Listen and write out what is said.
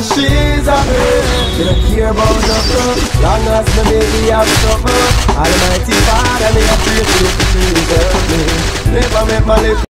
and she's a. She don't care about nothing, long as my baby have something. Almighty Father, me a pray to you to preserve me. Never make my life